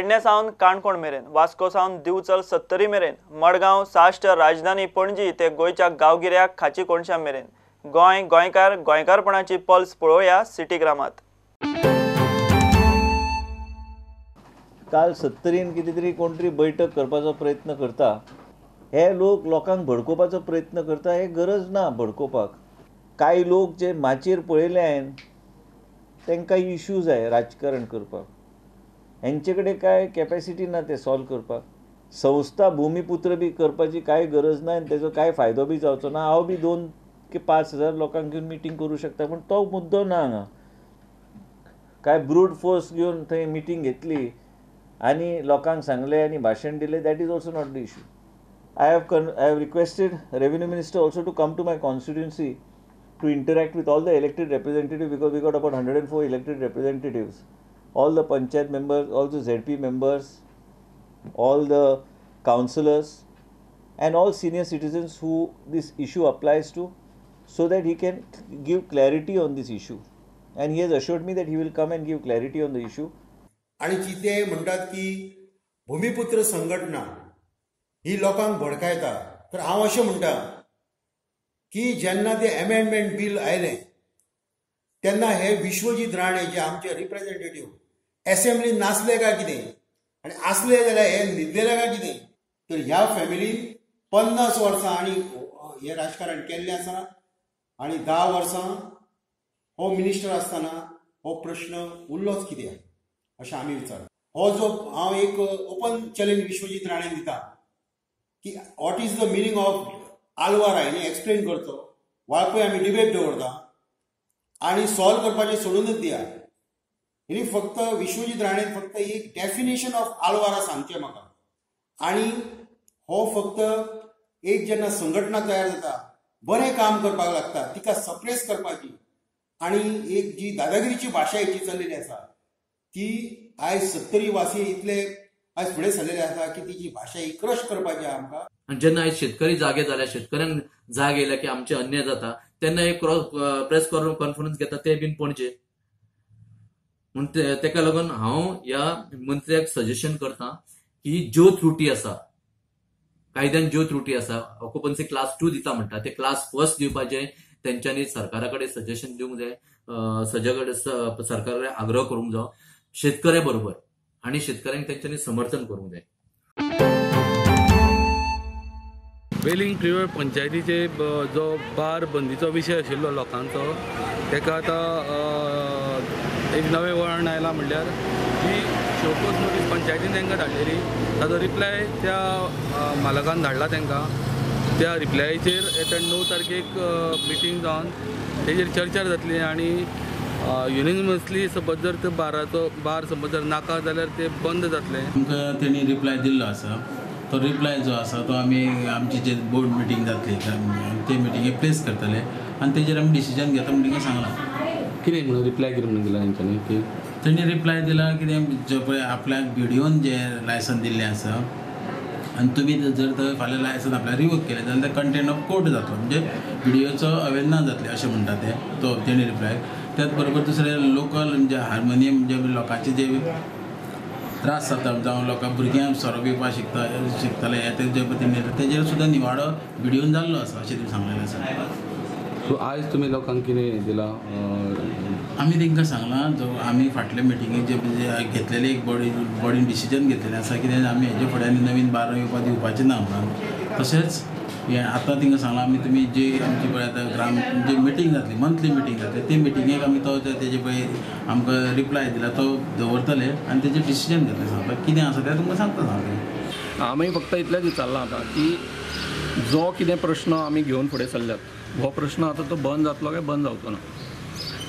पेडणे सावन काणकोण मेरेन वास्को सावन दिवचल सत्तरी मेरेन मडगांव साश्ट राजधानी पणजी ते गोंयच्या गांवगिऱ्याक खाची कोणशा मेरेन. गोंय गोंयकार गोंयकारपणाची पल्स पळोवया सिटी ग्रामात. काल सत्तरीन कितें तरी कोण तरी बैठक करपाचो प्रयत्न करता. हे लोक लोकांक भडकोवपाचो प्रयत्न करता हे गरज ना भडकोवपाक. कांय लोक जे माचयेर पळयले हांवें तांकां इश्यू जाय राजकारण करपाक. हेंचे कडेन कांय कॅपॅसिटी ना ते सॉल्व करपाक. संस्था भुमिपुत्र बी करपाची कांय गरज ना आनी तेजो कांय फायदो बी जावचो ना. हांव बी दोन की पांच हजार लोकांक घेवन मिटींग करूं शकता पूण तो मुद्दो ना हांगा. कांय ब्रूड फोर्स घेवन थंय मिटींग घेतली आनी लोकांक सांगलें आनी भाशण दिलें that is also not the issue I have can I have requested revenue minister also to come to my constituency to all the elected the elected representatives because we got about 104 elected representatives. All the panchayat members, all the ZP members, all the councillors, and all senior citizens who this issue applies to, so that he can give clarity on this issue. And he has assured me that he will come and give clarity on the issue. आणि चिते म्हणतात की भूमिपुत्र संघटना ही लोकांक भडकायता तर हांव अशें म्हणटा की जेन्ना ते अमेंडमेंट बील आयलें तेन्ना हे विश्वजीत राणे जे आमचे रिप्रेझेंटेटिव्ह असेंब्लीन नासले काय कितें आनी आसले जाल्यार हे न्हिदलेले काय कितें तर ह्या फॅमिलीन पन्नास वर्सां आनी हे राजकारण केल्लें आसा आनी धा वर्सां हो मिनिस्टर आसतना हो प्रश्न उरलोच कित्याक अशें आमी विचार हो जो हांव एक ओपन चॅलेंज विश्वजीत राणेन दिता की what is the meaning of Alvar हेणी एक्सप्लेन करचो वाळपय आमी डिबेट दवरता आनी सॉल्व करपाचें सोडूनच दिया. हिणी फक्त विश्वजीत राणेन फक्त एक डेफिनेशन ऑफ आलवारा सांगचें म्हाका आनी हो फक्त एक जेन्ना संघटना तयार जाता बरें काम करपाक लागता तिका सप्रेस करपाची. आनी एक जी दादागिरीची भाशा हेची चल्लेली आसा ती आयज सत्तरी वासी इतले आयज फुडें सरलेले आसा की तिची भाशा ही क्रश करपाची आमकां. जेन्ना आयज शेतकरी जागे जाल्या शेतकऱ्यांक जाग येयला की आमचे अन्याय जाता तेन्ना एक प्रेस प्रेस कॉन्फरन्स घेता ते बीन पणजे. म्हण तेका लागून हांव ह्या मंत्र्याक सजेशन करता की ज्यो त्रुटी आसा कायद्यान ज्यो त्रुटी आसा ऑक्युपन्सी क्लास टू दिता म्हणटा ते क्लास फर्स्ट दिवपाचे तेंच्यांनी सरकारा कडेन सजेशन दिवंक जाय सजा कडेन सरकारा कडेन आग्रह करूंक जाय शेतकऱ्या बरोबर आणि शेतकऱ्यांक तेंच्यांनी समर्थन करूंक जाय. वेलिंग प्रिवेट पंचायतीचे जो बार बंदीचो विशय आशिल्लो लोकांचो तेका आतां एक नवें वळण आयलां म्हणल्यार जी शोकोस नोटीस पंचायतीन तांकां धाडलेली ताजो रिप्लाय त्या मालकान धाडला तांकां. त्या रिप्लायचेर येता णव तारखेक मिटींग जावन तेजेर चर्चा जातली आनी युनिमसली समज जर ते बाराचो बार समज जर नाका जाल्यार ते बंद जातले. तुमकां तेणी रिप्लाय दिल्लो आसा. तो रिप्लाय जो आसा तो आमी आमची जे बोर्ड मिटींग जातली ते मिटींगेक प्लेस करतले. आनी तेजेर आमी डिसिजन घेता म्हणून तिका सांगलां. कितें म्हणून रिप्लाय कितें म्हणून दिला तेंच्यांनी की? तेणी रिप्लाय दिला कितें जे पळय आपल्याक व्हिडिओन जे लायसन दिल्लें आसा आनी तुमी जर तर फाल्यां लायसन आपल्याक रिवोक केलें जाल्यार कंटेंट ऑफ कोर्ट जातलो म्हणजे व्हिडिओचो अवेल ना जातले अशें म्हणटा ते. तो तेणी रिप्लाय त्याच बरोबर दुसरे लोकल म्हणजे हार्मोनियम जे लोकांचे जे त्रास जाता जावं लोकां भुरग्यांक सोरो पिवपाक शिकता शिकताले. जे पद्दतीन तेजेर सुद्दां निवाडो व्हिडिओन जाल्लो आसा अशें तुमी सांगलेलें आसा सो आयज तुमी लोकांक कितें दिलां आमी तांकां सांगलां जो आमी फाटले मिटिंगेक जे घेतलेले एक बॉडी बॉडीन डिसिजन घेतलेलें आसा कितें आमी हेजे फुडें आनी नवीन बारा येवपाक दिवपाचें ना म्हणून तशेंच हें आतां तिंका सांगलां आमी तुमी जी आमची पळय आतां ग्राम जी मिटींग जातली मंथली मिटींग जातली ते मिटिंगेक आमी तो तेजे पळय आमकां रिप्लाय दिला तो दवरतले आनी तेजें डिसिजन घेतलें सांगता कितें आसा तें तुमकां सांगता सांगता. आमी फक्त इतलेंच विचारलां आतां की जो कितें प्रश्न आमी घेवन फुडें सरल्यात हो प्रश्न आतां तो बंद जातलो काय बंद जावचो ना.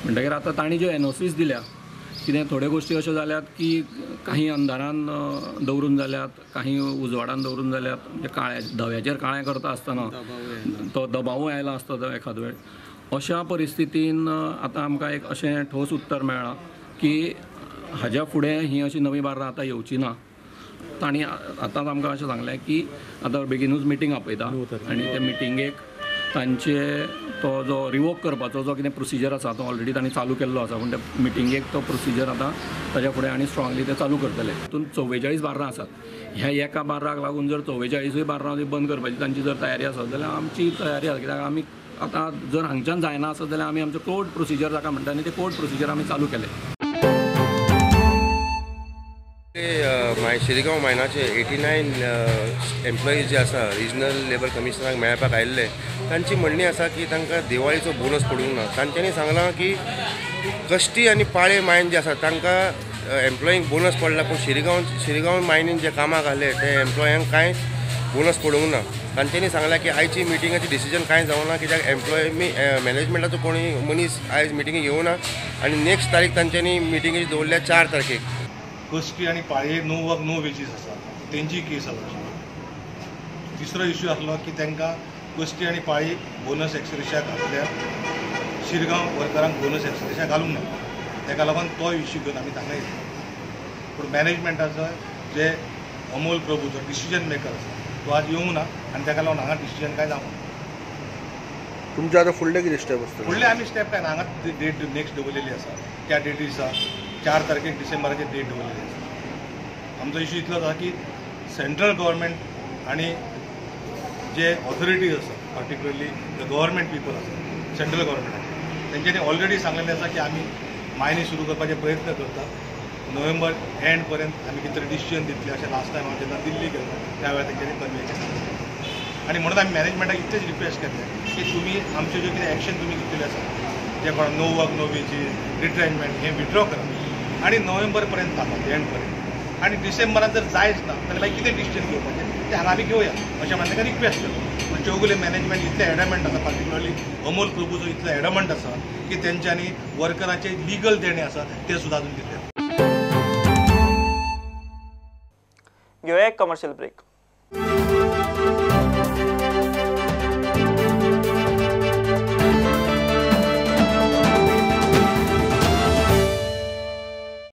म्हणटकीर आतां तांणी ज्यो एनओसीज दिल्या कितें थोड्यो गोश्टी अश्यो जाल्यात की काही अंधारान दवरून जाल्यात काही उजवाडान दवरून जाल्यात म्हणजे काळ्या धव्याचेर काळें करता आसतना तो दबावूय आयला आसता एखाद वेळ. अशा परिस्थितीन आतां आमकां एक अशें ठोस उत्तर मेळ्ळां की हाज्या फुडें ही अशी नवी बारां आतां येवची ना. तांणी आतांच आमकां अशें सांगलें की आतां बेगीनूच मिटींग आपयता आनी त्या मिटिंगेक तांचे तो जो रिवोक करपाचो जो कितें प्रोसिजर आसा तो ऑलरेडी तांणी चालू केल्लो आसा. पूण त्या मिटिंगेक तो प्रोसिजर आतां ताज्या फुडें आनी स्ट्रॉंगली ते चालू करतले. तितून चव्वेचाळीस बार्रां आसात. ह्या एका बार्राक लागून जर चव्वेचाळीसूय बार्रां ती बंद करपाची तांची जर तयारी आसत जाल्यार आमची तयारी आसा. कित्याक आमी आतां जर हांगच्यान जायना आसत जाल्यार आमी आमचो कोर्ट प्रोसिजर जाका म्हणटा आनी ते कोर्ट प्रोसिजर आमी चालू केले. माय शिरगांव मायनाचे एटी नायन एम्प्लॉईज जे आसा रिजनल लेबर कमिशनराक मेळपाक आयिल्ले तांची म्हणणी आसा की तांकां दिवाळीचो बोनस पडूंक ना. तांच्यांनी सांगलां की कश्टी आनी पाळे मायन जे आसा तांकां एम्प्लॉईंक बोनस पडला पूण शिरगांव शिरगांव मायनीन जे कामाक आसले ते एम्प्लॉयांक कांय बोनस पडूंक ना. तांच्यांनी सांगलां की आयची मिटिंगाची डिसिजन कांय जावना कित्याक एम्प्लॉय मॅनेजमेंटाचो कोणी मनीस आयज मिटिंगेक येवना आनी नेक्स्ट तारीख तांच्यांनी मिटिंगेची दवरल्या चार तारखेक. कश्टी आनी पाळये नो वर्क नो वेजीस आसा तेंची केस आसा तिसरो इश्यू आसलो की तांकां कश्टी आनी पाळी बोनस एक्सरेशा घातल्या. शिरगांव वर्करांक बोनस एक्सरेशा घालूंक ना ताका लागून तो इश्यू घेवन आमी तांकां येयला पूण मॅनेजमेंटाचो जे अमोल प्रभू जो डिसिजन मेकर आसा तो आज येवंक ना आनी ताका लागून हांगा डिसिजन कांय जावंक ना तुमचे आतां फुडले कितें स्टेप आसतले फुडले आमी स्टेप काय ना हांगा डेट नेक्स्ट दवरलेली आसा त्या डेटी दिसा चार तारखेक डिसेंबराची डेट दवरलेली आसा आमचो इश्यू इतलो आसा की सेंट्रल गव्हर्मेंट आनी जे ऑथॉरिटीज आसा पर्टिक्युलरली द गव्हर्मेंट पीपल आसा सेंट्रल गव्हर्मेंटाचे तेंच्यांनी ऑलरेडी सांगलेलें आसा की आमी मायनी सुरू करपाचे प्रयत्न करतात नोव्हेंबर एंड पर्यंत आमी कितें तरी डिसिजन दितले अशें लास्ट टायम हांव जेन्ना दिल्ली गेलो त्या वेळार तेंच्यांनी कन्वेन्शन आनी म्हणून आमी मॅनेजमेंटाक इतलेच रिक्वेस्ट केल्लें की तुमी आमचे जे कितें एक्शन तुमी घेतलेले आसा जे कोण no work no wages retrenchment हें विथड्रॉ करा. आनी नोव्हेंबर पर्यंत एंडपर्यंत. एंड पर्यंत आनी डिसेंबरान जर जायच ना जाल्यार मागीर कितें डिसिजन घेवपाचें तें हांगा आमी घेवया अशें म्हाका ताका रिक्वेस्ट केलो पूण चौगुले मॅनेजमेंट इतलें एडमंट आसा पर्टिक्युलरली अमोल प्रभूचो इतलो एडमंट आसा की तेंच्यांनी वर्करांचे लिगल देणे आसा ते सुद्दां अजून घेतले घेऊया एक कमर्शियल ब्रेक